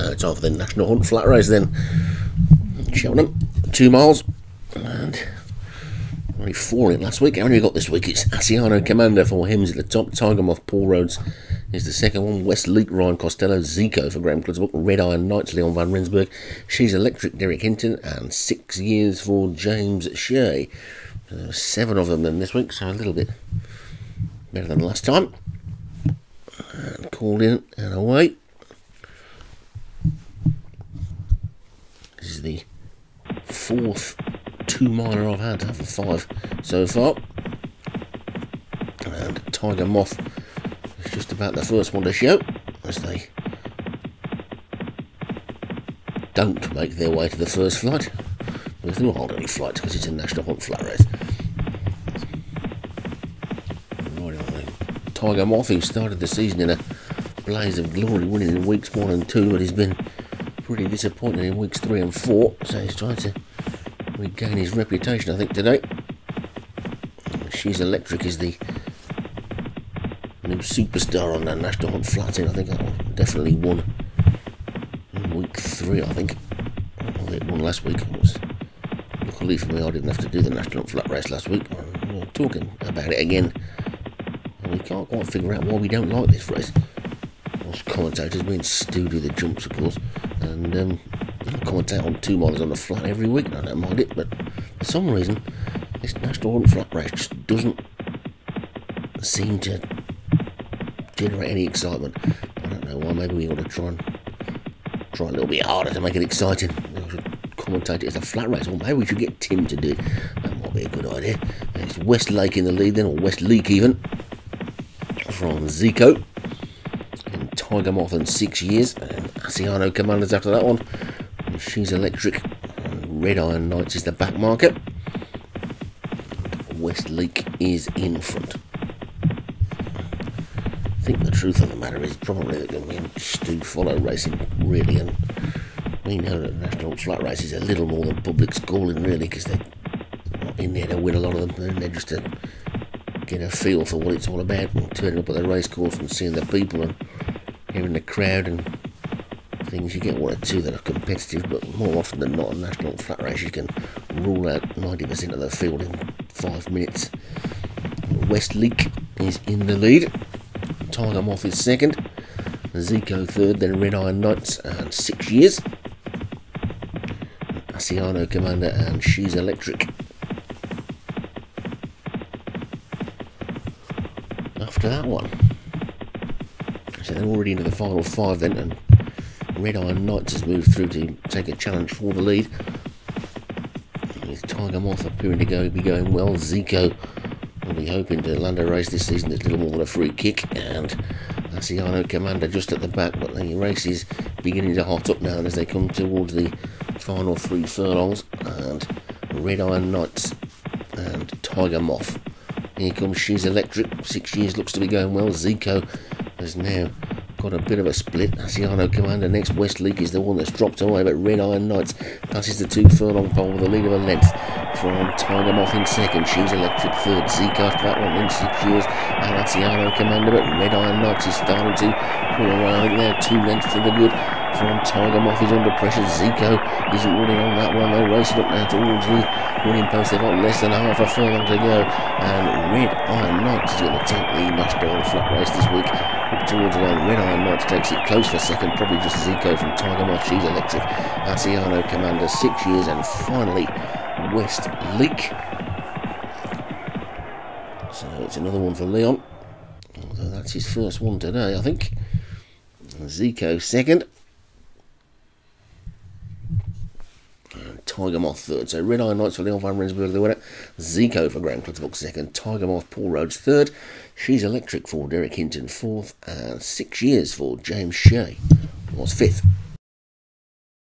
Uh, time for the National Hunt Flat Race then. Cheltenham, two miles, and only four in last week. How many we got this week? It's Asiano Commander for Hems at the top. Tiger Moth Paul Rhodes is the second one. West Leak Ryan Costello. Zico for Graham Clutterbuck. Red Iron Knights Leon Van Rensburg. She's Electric Derek Hinton. And six years for James Shea. Uh, seven of them then this week, so a little bit better than last time. And called in and away. This is the fourth two miler I've had for five so far. And Tiger Moth is just about the first one to show as they don't make their way to the first flight. There's no hold any flights because it's a national hunt flat race. Tiger Moth, who started the season in a blaze of glory, winning in weeks one and two, but he's been pretty disappointing in weeks three and four, so he's trying to regain his reputation, I think, today. She's Electric is the new superstar on the National Hunt Flat I think that definitely won in week three, I think. Well, it won last week. It was luckily for me, I didn't have to do the National Hunt Flat Race last week. We're talking about it again. And we can't quite figure out why we don't like this race. Most commentators being stewed do the jumps, of course, and um, I commentate on two miles on the flat every week, I don't mind it, but for some reason, this National Hunt Flat Race just doesn't seem to generate any excitement. I don't know why, maybe we ought to try and try a little bit harder to make it exciting. Should commentate it as a flat race, or maybe we should get Tim to do it. That might be a good idea. It's West Lake in the lead then, or West Leak even, from Zico. And Tiger Moth in six years, and Asiano Commanders after that one. She's electric. Red Iron Knights is the back market. West Leak is in front. I think the truth of the matter is probably that me and Stu follow racing really, and we know that National Flat Race is a little more than public schooling really, because they're not in there to win a lot of them, they're just to get a feel for what it's all about, and turning up at the racecourse and seeing the people and hearing the crowd and things. You get one or two that are competitive, but more often than not, a national flat race you can rule out 90% of the field in five minutes. West Leak is in the lead. Tiger Moth is second. Zico third, then Red Iron Knights and six years. Asiano Commander and She's Electric. After that one. So they're already into the final five then, and Red Iron Knights has moved through to take a challenge for the lead. With Tiger Moth appearing to go be going well, Zico will be hoping to land a race this season that's little more than a free kick, and Asiano Commander just at the back, but the race is beginning to hot up now as they come towards the final three furlongs, and Red Iron Knights and Tiger Moth. Here comes She's Electric, six years looks to be going well. Zico has now got a bit of a split. Asiano Commander next. West Leak is the one that's dropped away, but Red Iron Knights passes the two furlong pole with a lead of a length from Tiger Moth in second. She's electric third. Zeke after that one years. And Asiano Commander, but Red Iron Knights is starting to pull away. I think they're two lengths to the good from Tiger Moth is under pressure. Zico isn't running on that one. They're racing up now towards the winning post. They've got less than half a furlong to go. And Red Iron Knights is going to take the national flat race this week up towards the line. Red Iron Knights takes it close for second, probably just Zico from Tiger Moth. She's electric. Asiano Commander, six years, and finally West Leak. So it's another one for Leon. Although that's his first one today, I think. Zico second. Tiger Moth third. So Red Iron Knights for Leon Van Rensburg, the winner. Zico for Graham Clutterbuck second. Tiger Moth, Paul Rhodes third. She's Electric for Derek Hinton fourth. And six years for James Shea was fifth.